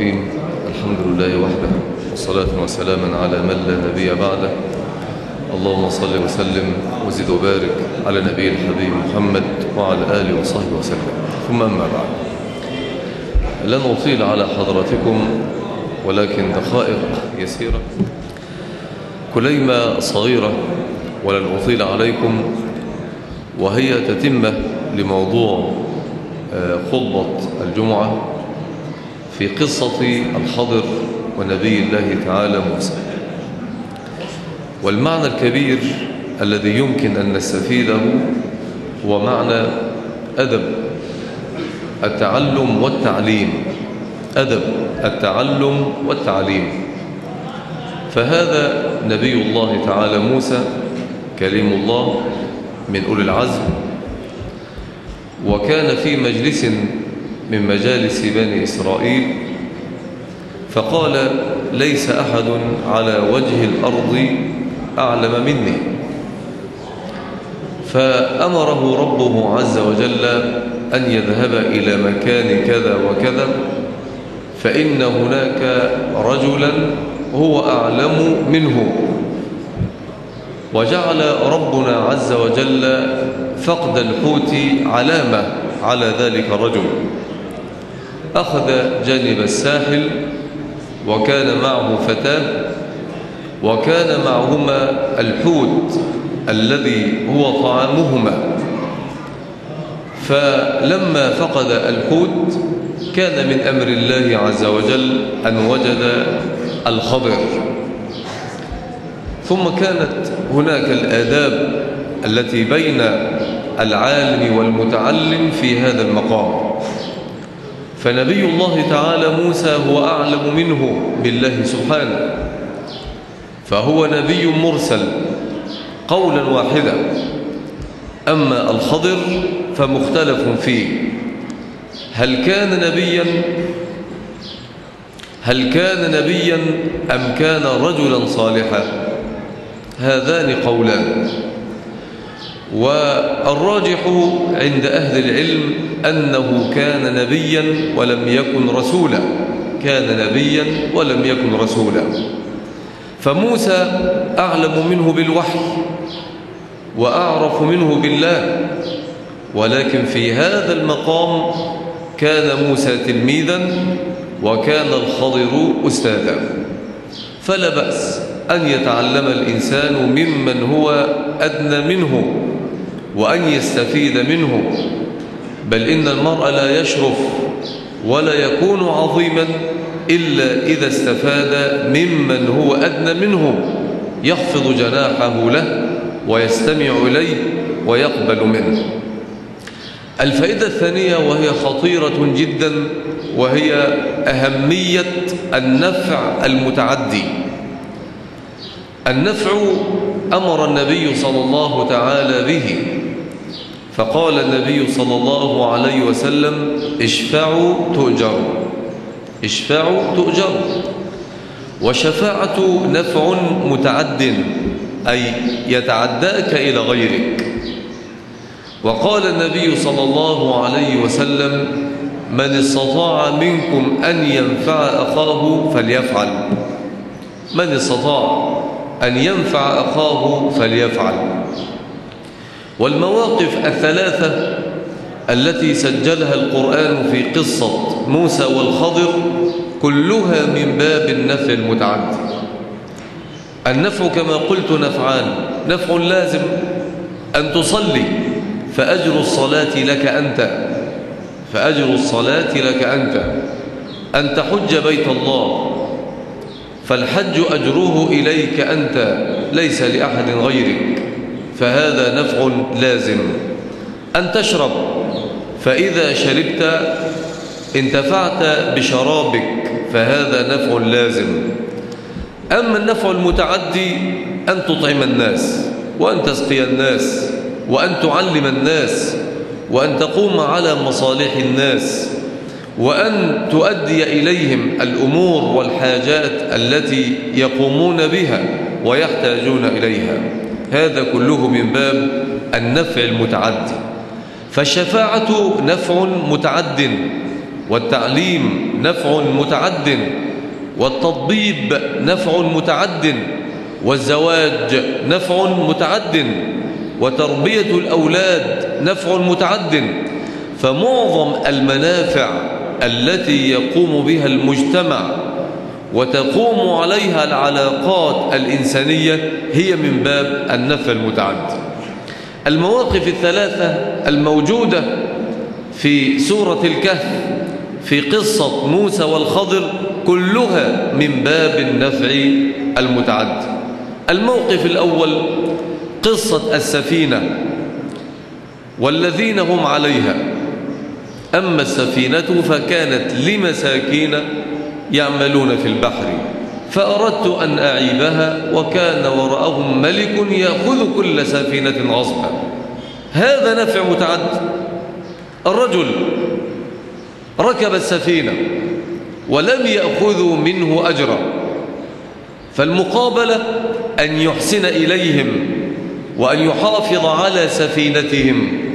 الرحيم الحمد لله وحده والصلاة وسلاما على من لا نبي بعده. اللهم صل وسلم وزد وبارك على نبي الحبيب محمد وعلى آله وصحبه وسلم. ثم أما بعد. لن أطيل على حضراتكم ولكن دقائق يسيرة. كليمة صغيرة ولن أطيل عليكم وهي تتمة لموضوع خطبة الجمعة. في قصة الخضر ونبي الله تعالى موسى. والمعنى الكبير الذي يمكن أن نستفيده هو معنى أدب التعلم والتعليم. أدب التعلم والتعليم. فهذا نبي الله تعالى موسى كريم الله من أولي العزم. وكان في مجلس من مجالس بني إسرائيل فقال ليس أحد على وجه الأرض أعلم مني. فأمره ربه عز وجل أن يذهب إلى مكان كذا وكذا فإن هناك رجلا هو أعلم منه. وجعل ربنا عز وجل فقد الحوت علامة على ذلك الرجل. أخذ جانب الساحل وكان معه فتاة وكان معهما الحوت الذي هو طعامهما. فلما فقد الحوت كان من أمر الله عز وجل أن وجد الخضر. ثم كانت هناك الآداب التي بين العالم والمتعلم في هذا المقام. فنبي الله تعالى موسى هو أعلم منه بالله سبحانه فهو نبي مرسل قولا واحدا أما الخضر فمختلف فيه هل كان نبيا هل كان نبيا أم كان رجلا صالحا؟ هذان قولان. والراجح عند أهل العلم أنه كان نبيا ولم يكن رسولا. كان نبيا ولم يكن رسولا. فموسى أعلم منه بالوحي وأعرف منه بالله. ولكن في هذا المقام كان موسى تلميذا وكان الخضر أستاذا. فلا بأس أن يتعلم الإنسان ممن هو أدنى منه. وأن يستفيد منه. بل إن المرء لا يشرف ولا يكون عظيما إلا إذا استفاد ممن هو أدنى منه يخفض جناحه له ويستمع إليه ويقبل منه. الفائدة الثانية وهي خطيرة جدا وهي أهمية النفع المتعدي. النفع أمر النبي صلى الله تعالى به فقال النبي صلى الله عليه وسلم اشفعوا تؤجروا. اشفعوا تؤجروا. وشفاعة نفع متعد أي يتعداك إلى غيرك. وقال النبي صلى الله عليه وسلم من استطاع منكم أن ينفع أخاه فليفعل. من استطاع أن ينفع أخاه فليفعل. والمواقف الثلاثة التي سجلها القرآن في قصة موسى والخضر كلها من باب النفع المتعدي النفع كما قلت نفعان نفع لازم أن تصلي فأجر الصلاة لك أنت فأجر الصلاة لك أنت أن تحج بيت الله فالحج أجره إليك أنت ليس لأحد غيرك. فهذا نفع لازم. أن تشرب. فإذا شربت انتفعت بشرابك فهذا نفع لازم. أما النفع المتعدي أن تطعم الناس وأن تسقي الناس وأن تعلم الناس وأن تقوم على مصالح الناس وأن تؤدي إليهم الأمور والحاجات التي يقومون بها ويحتاجون إليها. هذا كله من باب النفع المتعدي. فالشفاعة نفع متعد والتعليم نفع متعد والتطبيب نفع متعد والزواج نفع متعد وتربية الأولاد نفع متعد. فمعظم المنافع التي يقوم بها المجتمع وتقوم عليها العلاقات الإنسانية هي من باب النفع المتعد المواقف الثلاثة الموجودة في سورة الكهف في قصة موسى والخضر كلها من باب النفع المتعد الموقف الأول قصة السفينة والذين هم عليها. أما السفينة فكانت لمساكين يعملون في البحر. فأردت أن أعيبها وكان وراءهم ملك يأخذ كل سفينة غصبا. هذا نفع متعد. الرجل ركب السفينة ولم يأخذوا منه أجرا. فالمقابلة أن يحسن إليهم وأن يحافظ على سفينتهم.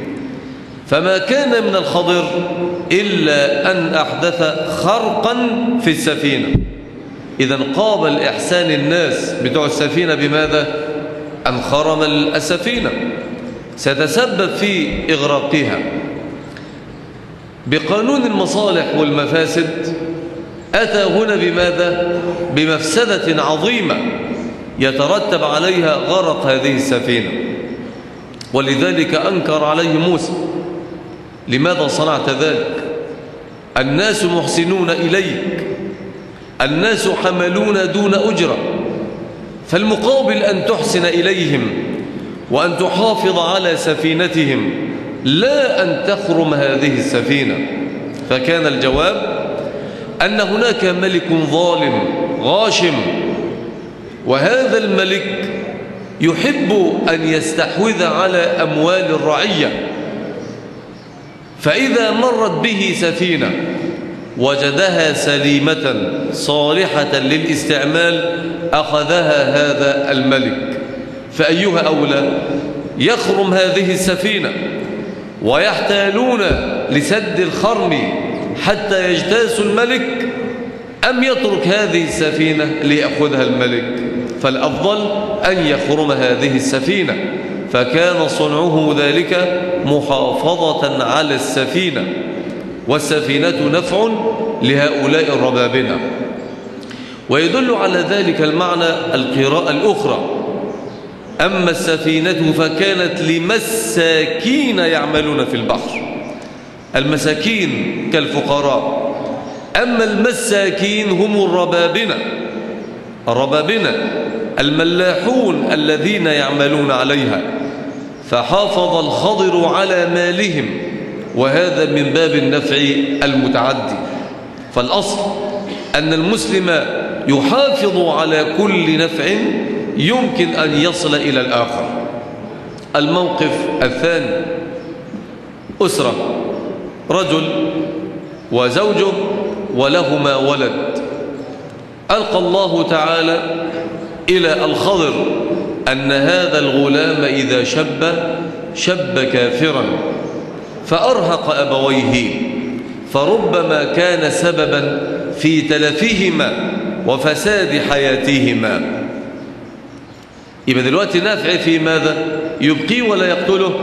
فما كان من الخضر إلا أن أحدث خرقا في السفينة إذا قابل إحسان الناس بتوع السفينة بماذا؟ أن خرم السفينة ستسبب في إغراقها بقانون المصالح والمفاسد أتى هنا بماذا؟ بمفسدة عظيمة يترتب عليها غرق هذه السفينة ولذلك أنكر عليه موسى لماذا صنعت ذلك؟ الناس محسنون إليك. الناس حملون دون أجرة. فالمقابل أن تحسن إليهم وأن تحافظ على سفينتهم لا أن تخرم هذه السفينة. فكان الجواب أن هناك ملك ظالم غاشم. وهذا الملك يحب أن يستحوذ على أموال الرعية. فإذا مرت به سفينة وجدها سليمة صالحة للاستعمال أخذها هذا الملك. فأيها أولى يخرم هذه السفينة ويحتالون لسد الخرم حتى يجتاس الملك. أم يترك هذه السفينة ليأخذها الملك؟ فالأفضل أن يخرم هذه السفينة. فكان صنعه ذلك محافظة على السفينة والسفينة نفع لهؤلاء الربابنة. ويدل على ذلك المعنى القراءة الأخرى. أما السفينة فكانت لمساكين يعملون في البحر المساكين كالفقراء. أما المساكين هم الربابنة. الربابنة الملاحون الذين يعملون عليها. فحافظ الخضر على مالهم وهذا من باب النفع المتعدي. فالأصل أن المسلم يحافظ على كل نفع يمكن أن يصل إلى الآخر. الموقف الثاني أسرة رجل وزوجه ولهما ولد. ألقى الله تعالى إلى الخضر أن هذا الغلام إذا شب شب كافرا فأرهق أبويه فربما كان سببا في تلفهما وفساد حياتهما يبقى دلوقتي نافع في ماذا؟ يبقيه ولا يقتله؟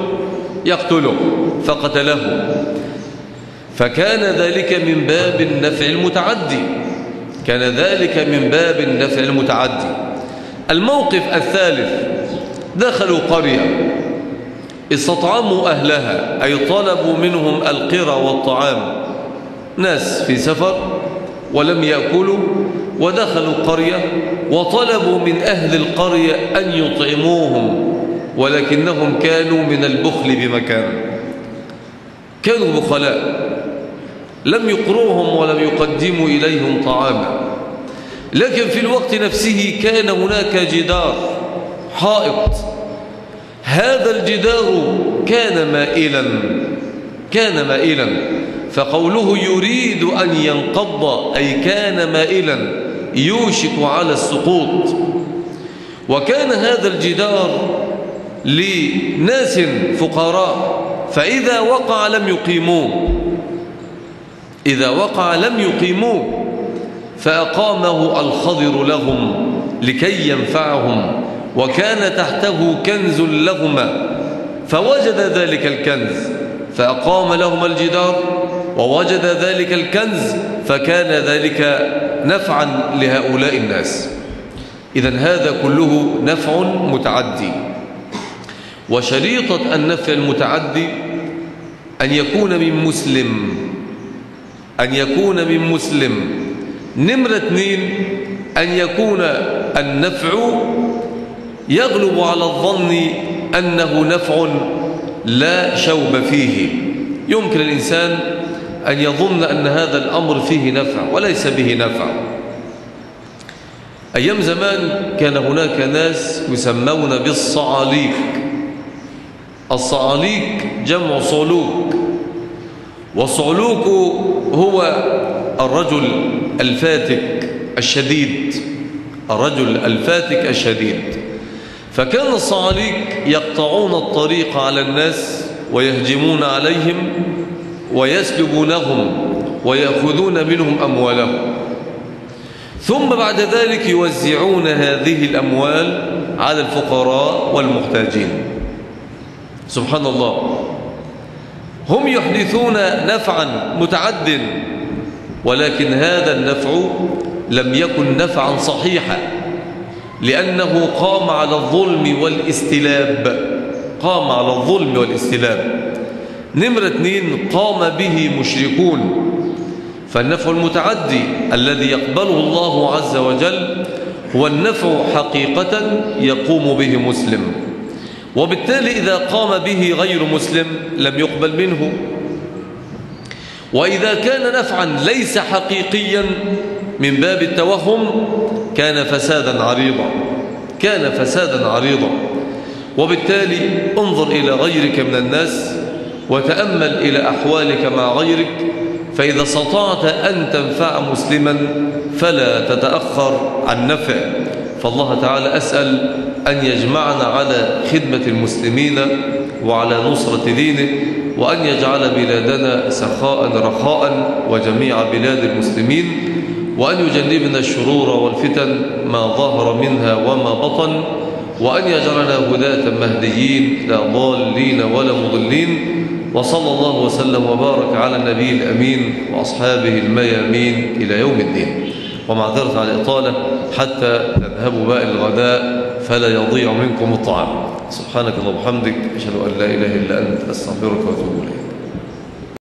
يقتله فقتله. فكان ذلك من باب النفع المتعدي. كان ذلك من باب النفع المتعدي. الموقف الثالث دخلوا قرية استطعموا أهلها أي طلبوا منهم القرى والطعام. ناس في سفر ولم يأكلوا ودخلوا قرية وطلبوا من أهل القرية أن يطعموهم ولكنهم كانوا من البخل بمكان. كانوا بخلاء. لم يقروهم ولم يقدموا إليهم طعاما. لكن في الوقت نفسه كان هناك جدار حائط. هذا الجدار كان مائلا كان مائلا. فقوله يريد أن ينقض أي كان مائلا يوشك على السقوط. وكان هذا الجدار لناس فقراء فإذا وقع لم يقيموه. إذا وقع لم يقيموه فأقامه الخضر لهم لكي ينفعهم وكان تحته كنز لهما فوجد ذلك الكنز فأقام لهما الجدار ووجد ذلك الكنز فكان ذلك نفعا لهؤلاء الناس. إذا هذا كله نفع متعدي. وشريطة النفع المتعدي أن يكون من مسلم. أن يكون من مسلم. نمرة اثنين أن يكون النفع يغلب على الظن أنه نفع لا شوب فيه. يمكن الإنسان أن يظن أن هذا الأمر فيه نفع وليس به نفع. أيام زمان كان هناك ناس يسمون بالصعاليك. الصعاليك جمع صعلوك والصعلوك هو الرجل الفاتك الشديد الرجل الفاتك الشديد. فكان الصعاليك يقطعون الطريق على الناس ويهجمون عليهم ويسلبونهم ويأخذون منهم أموالهم. ثم بعد ذلك يوزعون هذه الأموال على الفقراء والمحتاجين. سبحان الله. هم يحدثون نفعا متعد ولكن هذا النفع لم يكن نفعا صحيحا لأنه قام على الظلم والاستلاب. قام على الظلم والاستلاب. نمرة اثنين قام به مشركون. فالنفع المتعدي الذي يقبله الله عز وجل هو النفع حقيقة يقوم به مسلم. وبالتالي إذا قام به غير مسلم لم يقبل منه. وإذا كان نفعا ليس حقيقيا من باب التوهم كان فسادا عريضا كان فسادا عريضا. وبالتالي انظر إلى غيرك من الناس وتأمل إلى أحوالك مع غيرك فإذا استطعت أن تنفع مسلما فلا تتأخر عن نفع. فالله تعالى أسأل أن يجمعنا على خدمة المسلمين وعلى نصرة دينه وأن يجعل بلادنا سخاء رخاء وجميع بلاد المسلمين وأن يجنبنا الشرور والفتن ما ظهر منها وما بطن وأن يجعلنا هداة مهديين لا ضالين ولا مضلين وصلى الله وسلم وبارك على النبي الأمين وأصحابه الميامين إلى يوم الدين. ومعذرة على الإطالة حتى تذهبوا بقى الغداء. فلا يضيع منكم الطعام. سبحانك اللهم وبحمدك أشهد أن لا إله إلا أنت أستغفرك وأتوب إليك.